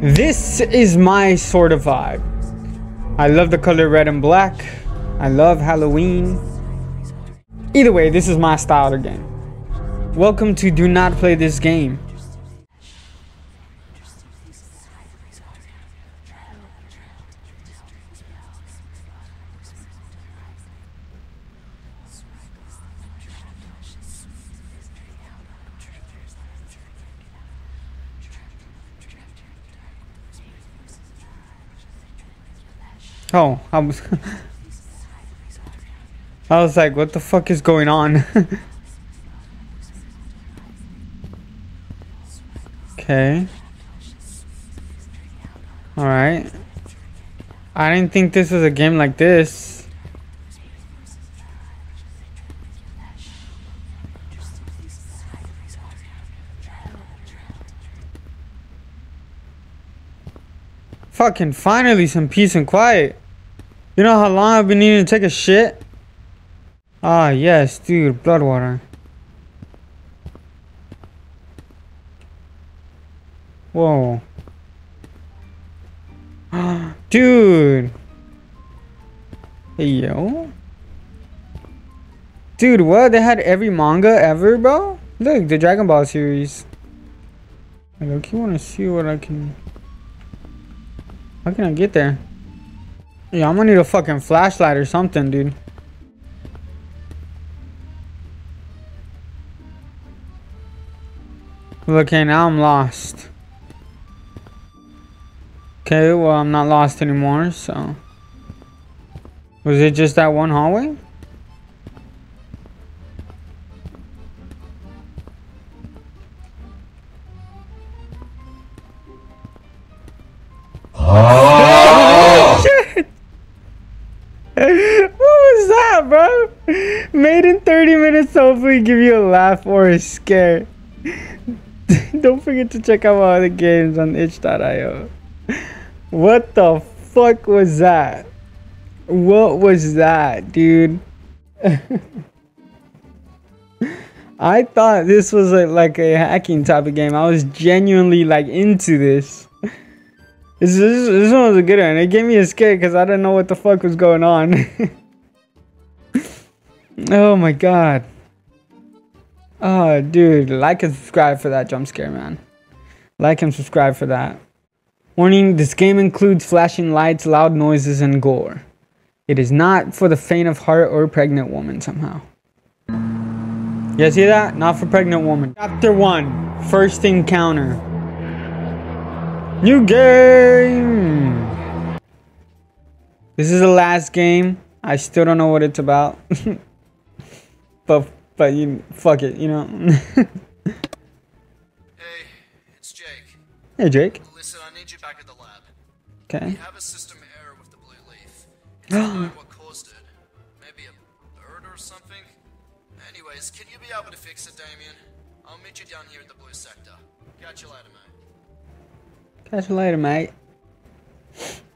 This is my sort of vibe. I love the color red and black. I love Halloween. Either way, this is my style of game. Welcome to Do Not Play This Game. Oh, I was I was like, what the fuck is going on? okay. Alright. I didn't think this was a game like this. Fucking finally some peace and quiet. You know how long I've been needing to take a shit? Ah, yes, dude, blood water. Whoa. dude. Hey, yo. Dude, what? They had every manga ever, bro? Look, the Dragon Ball series. I look, you want to see what I can... How can I get there? Yeah, I'm gonna need a fucking flashlight or something, dude. Okay, now I'm lost. Okay, well, I'm not lost anymore, so... Was it just that one hallway? Give you a laugh or a scare. Don't forget to check out my other games on itch.io. What the fuck was that? What was that, dude? I thought this was a, like a hacking type of game. I was genuinely like into this. This, this, this one was a good one. It gave me a scare because I didn't know what the fuck was going on. oh my god. Oh, dude, like and subscribe for that jump scare, man. Like and subscribe for that. Warning, this game includes flashing lights, loud noises, and gore. It is not for the faint of heart or pregnant woman somehow. You see that? Not for pregnant woman. Chapter 1, First Encounter. New game! This is the last game. I still don't know what it's about. but but you fuck it, you know. hey, it's Jake. Hey, Jake. Listen, I need you back at the lab. Okay. We have a system error with the blue leaf. It's unknown what caused it. Maybe a bird or something. Anyways, can you be able to fix it, Damien? I'll meet you down here at the blue sector. Catch you later, mate. Catch you later, mate.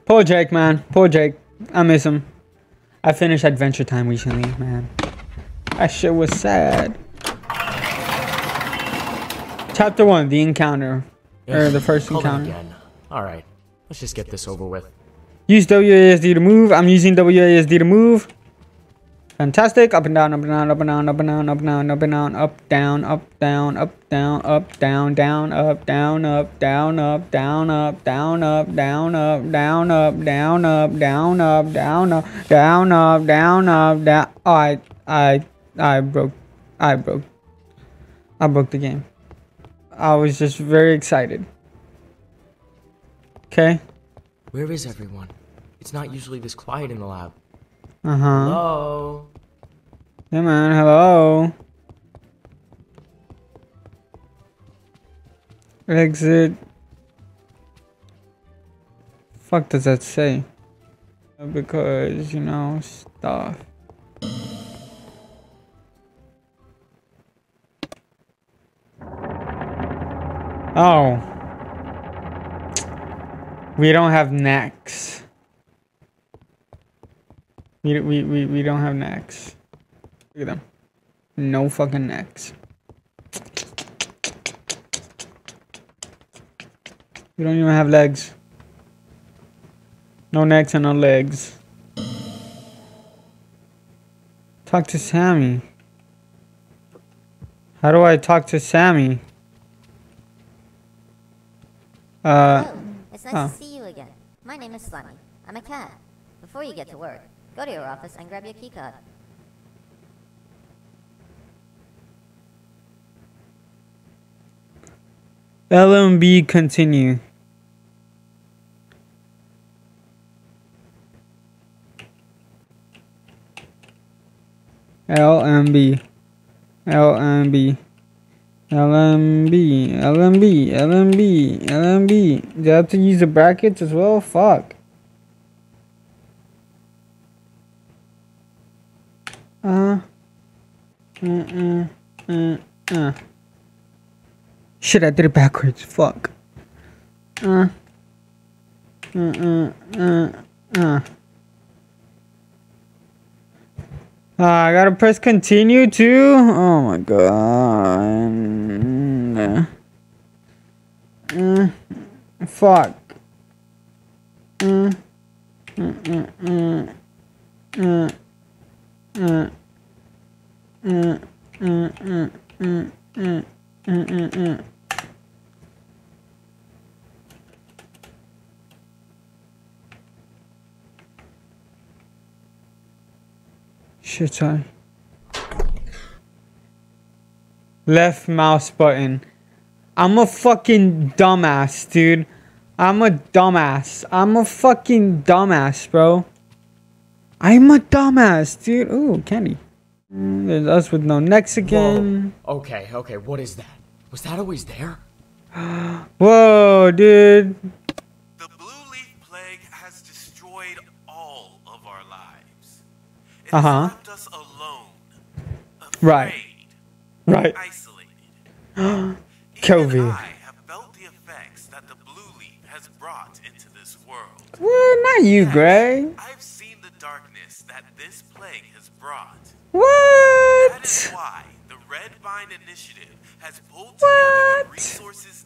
Poor Jake, man. Poor Jake. I miss him. I finished Adventure Time recently, man. That shit was sad. Chapter 1, The Encounter. Or the first Call encounter. again. Alright, let's just get this over with. Use WASD to move. I'm using WASD to move. Fantastic. Up and down, up and down, up and down, up and down, up and down, up and down, up, down, up, down, up, down, up, down, down, up, down, up, down, up, down, up, down, up, down, up, down, up, down, up, down, up, down, up, down, up, down, up, down. I, I, I broke, I broke, I broke the game. I was just very excited. Okay. Where is everyone? It's not usually this quiet in the lab. Uh huh. Hello? Yeah, man. Hello. Exit. Fuck does that say? Because, you know, stuff. Oh. We don't have necks. We, we, we, we don't have necks. Look at them. No fucking necks. You don't even have legs. No necks and no legs. Talk to Sammy. How do I talk to Sammy? Uh, Hello. It's nice oh. to see you again. My name is Slimy. I'm a cat. Before you get to work, go to your office and grab your keycard. LMB continue. LMB. LMB. LMB. LMB. LMB. LMB. Do I have to use the brackets as well? Fuck. Uh. Uh. Uh. Uh. uh. Shit, I did it backwards. Fuck. Uh. Uh. Uh. Uh. uh. Uh, I gotta press continue too. Oh my god. Uh, fuck. Uh, uh, uh, uh, uh, uh, uh, uh, uh, uh, uh, uh, uh. Shit, sorry. Left mouse button. I'm a fucking dumbass, dude. I'm a dumbass. I'm a fucking dumbass, bro. I'm a dumbass, dude. Ooh, candy. Mm, There's us with no necks again. Okay, okay, what is that? Was that always there? Whoa, dude. Uh-huh. us alone, Right. afraid, Right. isolated. COVID. Even I have felt the effects that the blue leaf has brought into this world. What? Not you, Gray. I've seen the darkness that this plague has brought. What? That is why the Red Vine Initiative has pulled together the What? resources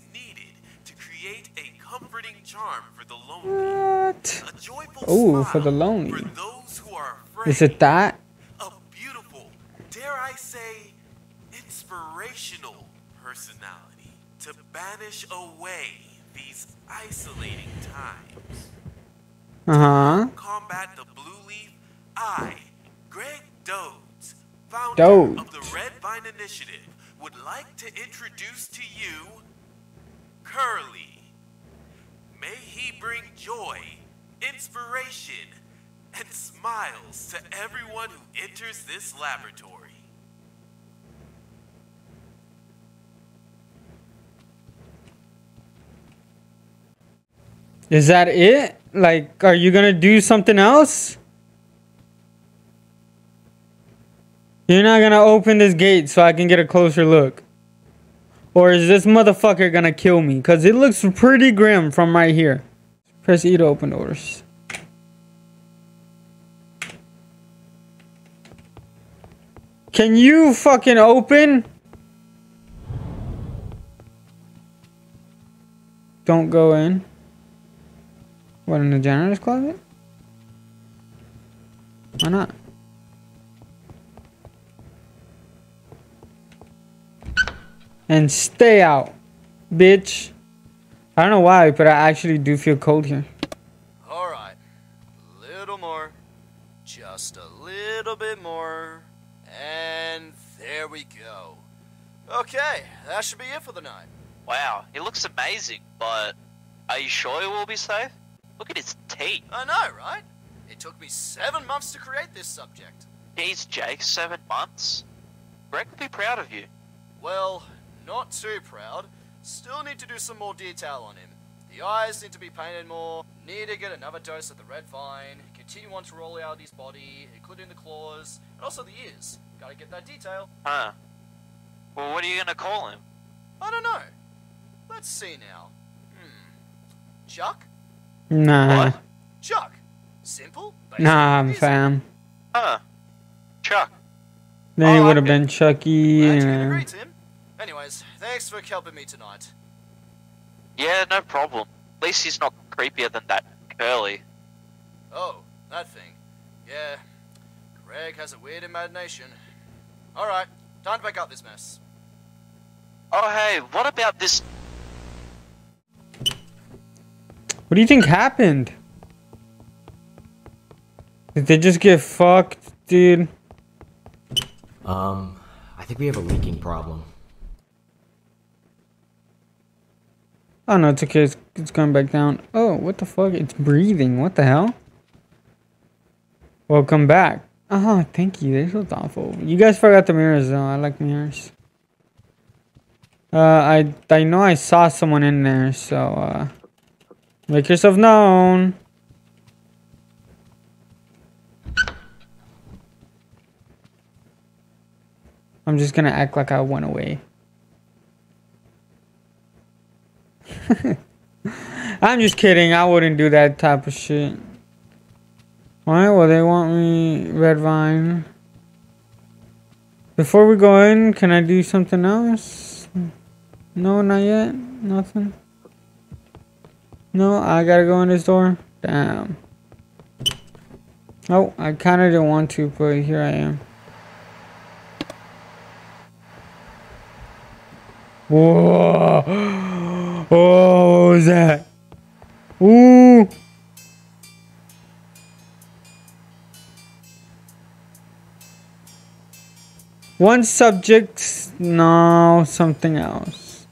create a comforting charm for the lonely. What? A joyful Ooh, smile for the lonely. For those who are afraid. Is it that? A beautiful, dare I say, inspirational personality to banish away these isolating times. Uh huh. Combat the blue leaf, I, Greg Dodes, founder Dodes. of the Red Vine Initiative, would like to introduce to you Curly. May he bring joy, inspiration, and smiles to everyone who enters this laboratory. Is that it? Like, are you gonna do something else? You're not gonna open this gate so I can get a closer look. Or is this motherfucker gonna kill me? Cause it looks pretty grim from right here. Press E to open doors. Can you fucking open? Don't go in. What, in the janitor's closet? Why not? And stay out, bitch. I don't know why, but I actually do feel cold here. Alright. A Little more. Just a little bit more. And there we go. Okay, that should be it for the night. Wow, it looks amazing, but are you sure he will be safe? Look at his teeth. I know, right? It took me seven months to create this subject. Jeez, Jake, seven months? Greg would be proud of you. Well, not too proud. Still need to do some more detail on him. The eyes need to be painted more, need to get another dose of the red vine, continue on to roll out his body, including the claws, and also the ears. Gotta get that detail. Huh. Well, what are you gonna call him? I don't know. Let's see now. Hmm. Chuck? Nah. What? Chuck. Simple. basic, Nah, easy. fam. Huh. Chuck. Then he Oh, would have okay. been Chucky. Glad you can and- agree, Tim. Anyways, thanks for helping me tonight. Yeah, no problem. At least he's not creepier than that curly. Oh, that thing. Yeah. Greg has a weird imagination. Alright, time to back up this mess. Oh hey, what about this? What do you think happened? Did they just get fucked, dude? Um, I think we have a leaking problem. Oh no, it's okay. It's, it's going back down. Oh, what the fuck? It's breathing. What the hell? Welcome back. Oh, thank you. They're so thoughtful. You guys forgot the mirrors though. I like mirrors. Uh, I I know I saw someone in there, so uh, make yourself known. I'm just gonna act like I went away. I'm just kidding. I wouldn't do that type of shit. Why? Well, they want me red vine. Before we go in, can I do something else? No, not yet. Nothing. No, I gotta go in this door. Damn. Oh, I kind of didn't want to, but here I am. Whoa! Oh, what was that? Ooh! One subject, no, something else.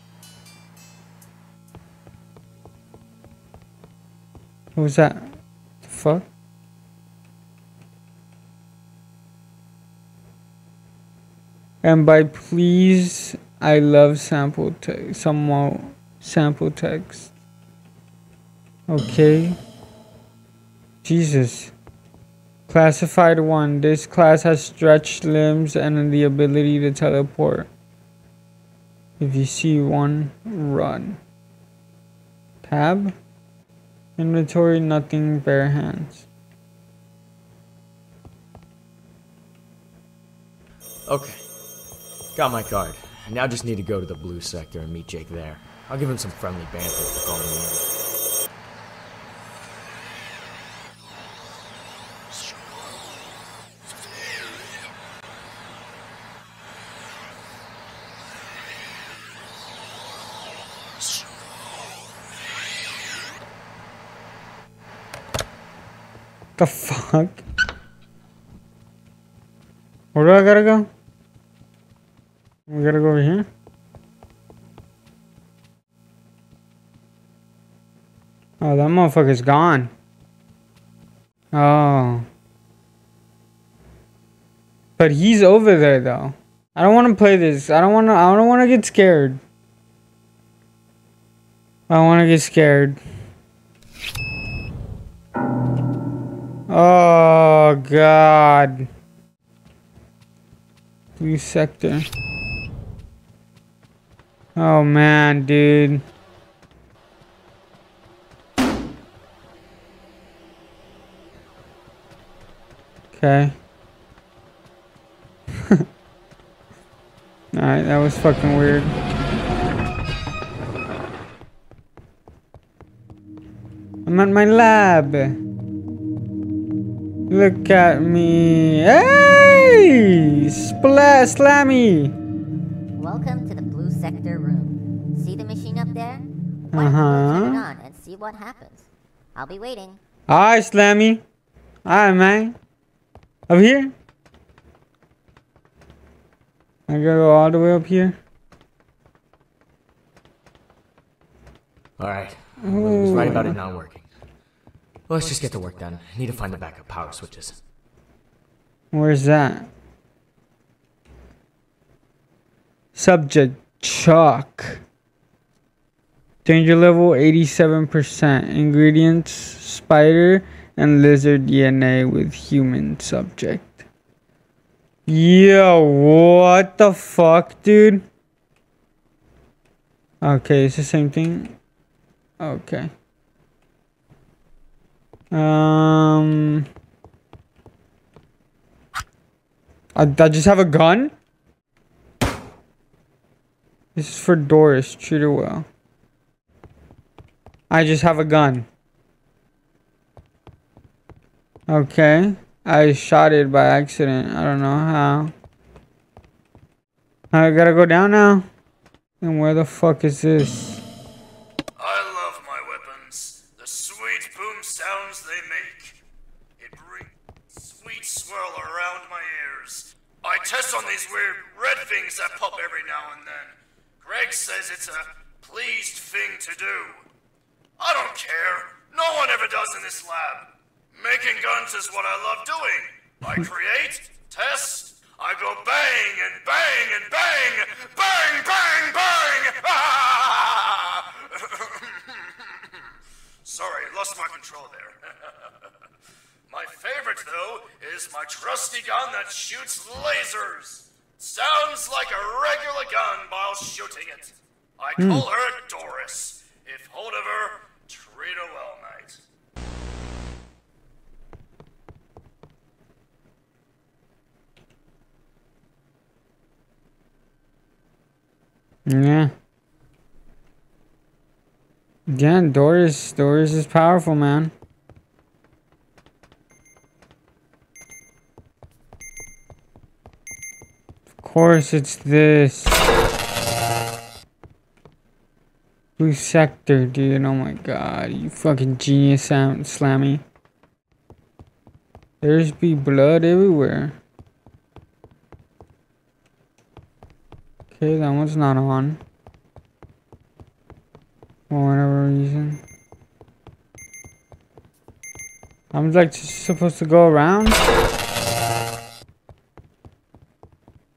What was that? The fuck? And by please, I love sample text, some more sample text. Okay. Jesus. Classified 1. This class has stretched limbs and the ability to teleport. If you see one, run. Tab. Inventory, nothing, bare hands. Okay. Got my card. Now just need to go to the blue sector and meet Jake there. I'll give him some friendly banter for calling me in. The fuck? Where do I gotta go? We gotta go over here? Oh, that motherfucker's gone. Oh. But he's over there though. I don't want to play this. I don't want to. I don't want to get scared. I want to get scared. Oh God. Blue sector. Oh man, dude. Okay. Alright, that was fucking weird. I'm at my lab. Look at me. Hey! Splat Slammy! Welcome to the blue sector room. See the machine up there? Why Uh-huh. turn it on and see what happens? I'll be waiting. Alright, Slammy. Alright, man. Up here? I gotta go all the way up here. Alright. Was right about it not oh. working. Well, let's just get the work done. I need to find the backup power switches. Where's that? Subject Chalk. Danger level 87%. Ingredients spider and lizard DNA with human subject. Yo, what the fuck, dude? Okay, it's the same thing. Okay. Um. I, I just have a gun? This is for Doris. Treat her well. I just have a gun. Okay. I shot it by accident. I don't know how. I gotta go down now. And where the fuck is this? I love my weapons. The sweet boom sounds they make. It brings sweet swirl around my ears. I test on these weird red things that pop every now and then. Greg says it's a pleased thing to do. I don't care. No one ever does in this lab. Making guns is what I love doing. I create, test, I go bang and bang and bang, bang, bang, bang. Ah! Sorry, lost my control there. my favorite, though, is my trusty gun that shoots lasers. Sounds like a regular gun while shooting it. I call her Doris. If hold Yeah. Again, Doris, Doris is powerful, man. Of course, it's this. Blue sector, dude. Oh my god, you fucking genius, Sam Slammy. There's be blood everywhere. Okay, that one's not on. For whatever reason. I'm like supposed to go around.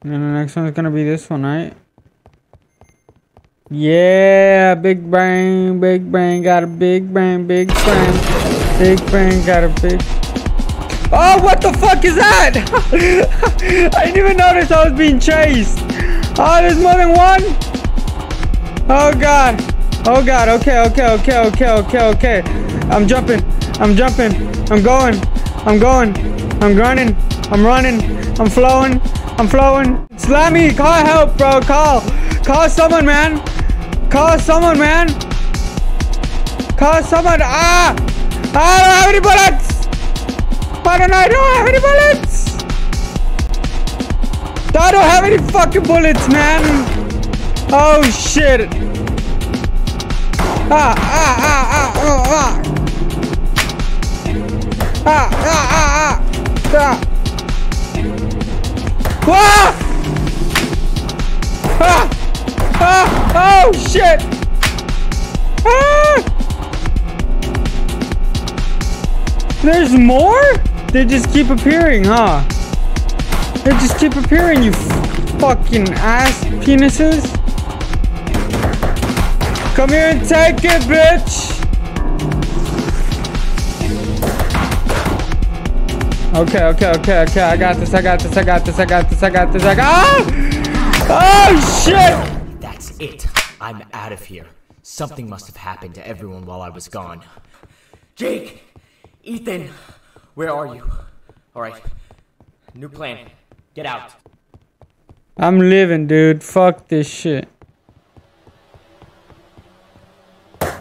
And the next one's gonna be this one, right? Yeah, big brain, big brain, got a big brain, big brain, big brain, got a big. Oh, what the fuck is that? I didn't even notice I was being chased. Oh, there's more than one? Oh god. Oh god. Okay, okay, okay, okay, okay, okay. I'm jumping. I'm jumping. I'm going. I'm going. I'm running. I'm running. I'm flowing. I'm flowing. Slammy, call help, bro. Call. Call someone, man. Call someone, man. Call someone. Ah! I don't have any bullets! Why don't I don't have any bullets? I don't have any fucking bullets, man. Oh shit. Ah, ah, ah, ah, oh, ah. Ah, ah, ah, ah. Ah. Ah! Ah! Ah! Oh shit! Ah! There's more? They just keep appearing, huh? They just keep appearing, you fucking ass penises. Come here and take it, bitch. Okay, okay, okay, okay. I got this. I got this. I got this. I got this. I got this. I got. Ah! Oh shit! That's it. I'm out of here. Something must have happened to everyone while I was gone. Jake! Ethan! Where are you? Alright. New plan. Get out. I'm living, dude. Fuck this shit. How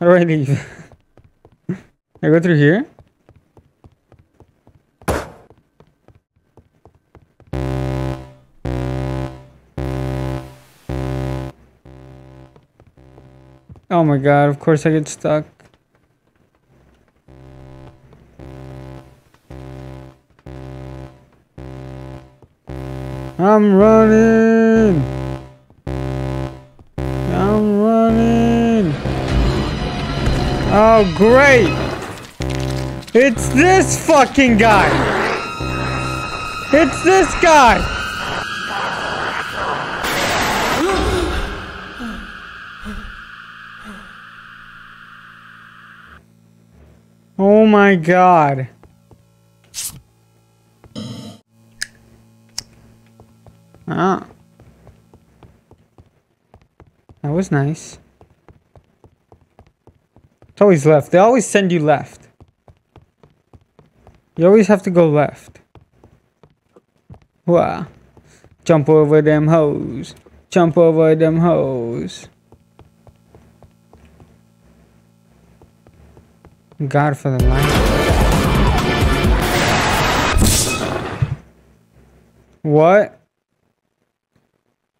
do I leave? I go through here? Oh my god, of course I get stuck. I'm running. I'm running. Oh, great. It's this fucking guy. It's this guy. Oh my god. Ah. That was nice. It's always left. They always send you left. You always have to go left. Wow. Jump over them hoes. Jump over them hoes. God for the life. What?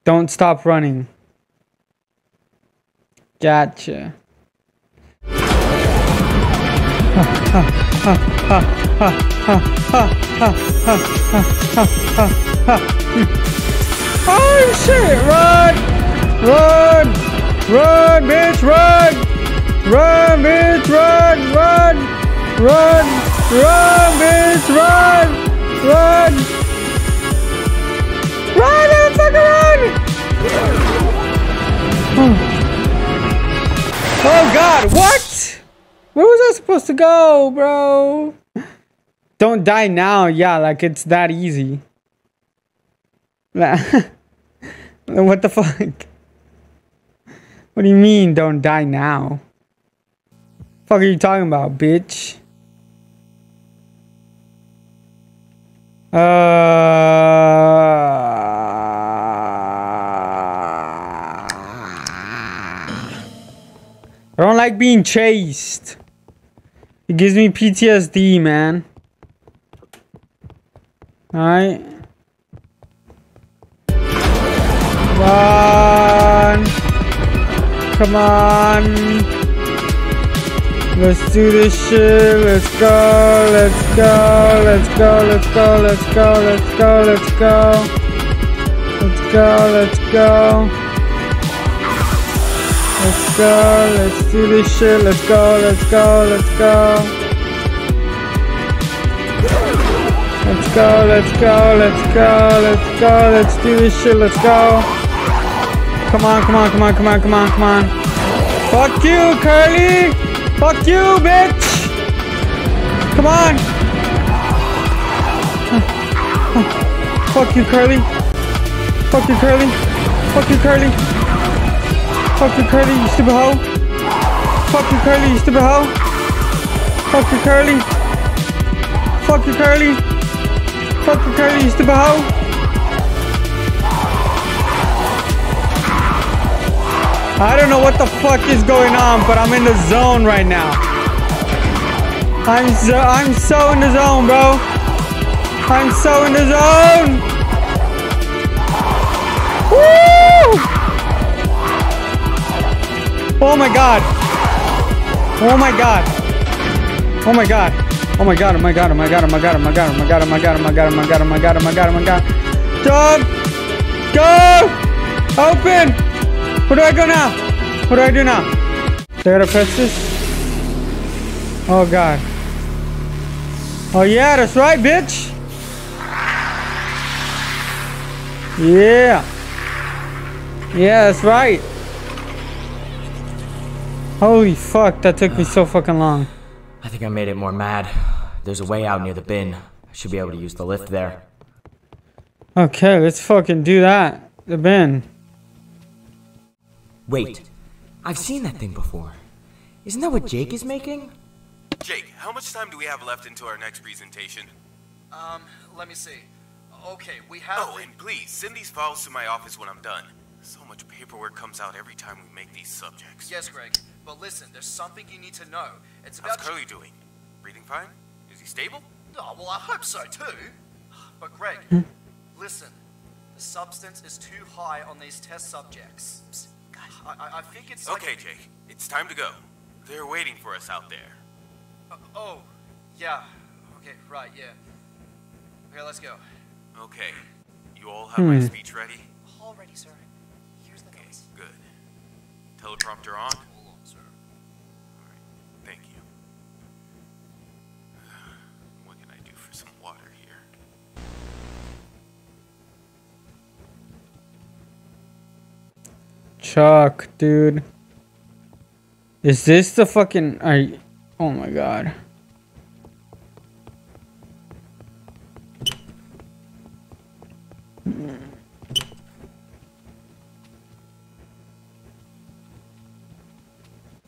Don't stop running. Gotcha. Oh shit! Run! Run! Run, bitch! Run! Run, bitch! Run! Run! Run! Run, bitch! Run! Run! Run! Run! Oh god, what? Where was I supposed to go, bro? Don't die now, yeah, like it's that easy. what the fuck? What do you mean, don't die now? Fuck are you talking about, bitch? Uh, I don't like being chased. It gives me PTSD, man. Alright. Run! Come on! Let's do this shit. Let's go. Let's go. Let's go. Let's go. Let's go. Let's go. Let's go. Let's go. Let's go. Let's go. Let's go, let's do this shit. Let's go. Let's go. Let's go. Let's go. Let's go. Let's go. Let's go. Let's do this shit. Let's go. Come on. Come on. Come on. Come on. Come on. Come on. Fuck you, Curly. Fuck you, bitch! Come on! Fuck you, Curly! Fuck you, Curly! Fuck you, Curly! Fuck you, Curly, you stupid hoe! Fuck you, Curly, you stupid hoe! Fuck you, Curly! Fuck you, Curly! Fuck you, Curly, you stupid hoe! I don't know what the fuck is going on, but I'm in the zone right now. I'm so I'm so in the zone, bro. I'm so in the zone. Woo! Oh my god. Oh my god. Oh my god. Oh my god. Oh my god. Oh my god. Oh my god. Oh my god. Oh my god. Oh my god. Oh my god. Oh my god. Oh my god. Oh my god. Oh my god. Jump. Go. Open. Where do I go now? What do I do now? Do I gotta press this? Oh god. Oh yeah, that's right, bitch. Yeah. Yeah, that's right. Holy fuck, that took me so fucking long. I think I made it more mad. There's a way out near the bin. I should be able to use the lift there. Okay, let's fucking do that. The bin. Wait, I've seen that thing before. Isn't that what Jake is making? Jake, how much time do we have left until our next presentation? Um, let me see. Okay, we have. Oh, and please, send these files to my office when I'm done. So much paperwork comes out every time we make these subjects. Yes, Greg. But listen, there's something you need to know. It's How's. Curly doing? Breathing fine? Is he stable? Oh, well, I hope so too. But Greg, listen. The substance is too high on these test subjects. I, I, I think it's like. Okay, Jake, it's time to go. They're waiting for us out there. Uh, oh, yeah. Okay, right, yeah. Okay, let's go. Okay, you all have my Hmm. speech ready? All ready, sir. Here's the Okay, notes. good. Teleprompter on? Chuck, dude. Is this the fucking you, Oh my god.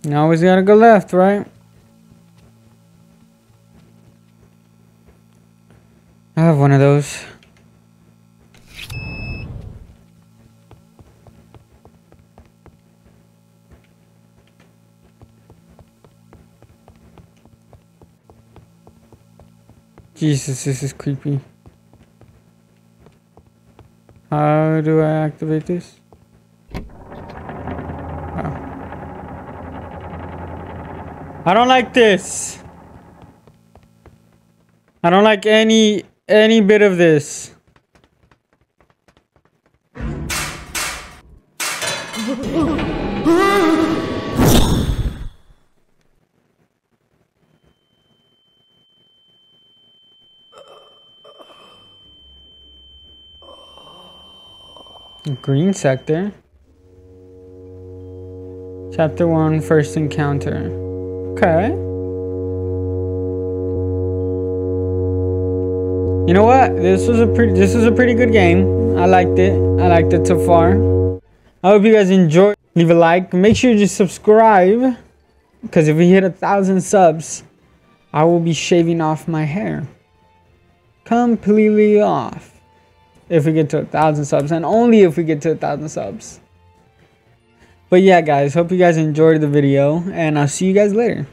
Now he's gotta go left, right? I have one of those. Jesus, this is creepy. How do I activate this? Oh. I don't like this. I don't like any any bit of this. Green sector. Chapter 1 First Encounter. Okay. You know what? This was a pretty this was a pretty good game. I liked it. I liked it so far. I hope you guys enjoyed. Leave a like. Make sure you subscribe. Because if we hit a thousand subs, I will be shaving off my hair. Completely off if we get to a thousand subs and only if we get to a thousand subs. But yeah guys hope you guys enjoyed the video and i'll see you guys later